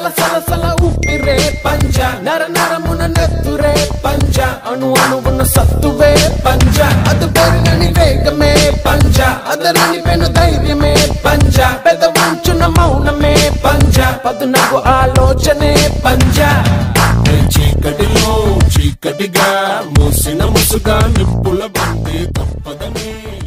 సల సల సల ఉప్పిరే పంజ. నర నరమున నెత్తురే పంజ. అణు అణువున సత్తువే పంజ. అది పెరుగని వేగమే పంజ. అదరని పెను ధైర్యమే పంజ. పెద్ద ఉంచున మౌనమే పంజ. పదునకు ఆలోచనే పంజ. చీకటిలో చీకటిగా మూసిన ముసుగా నిప్పుల బంతి తప్పదనే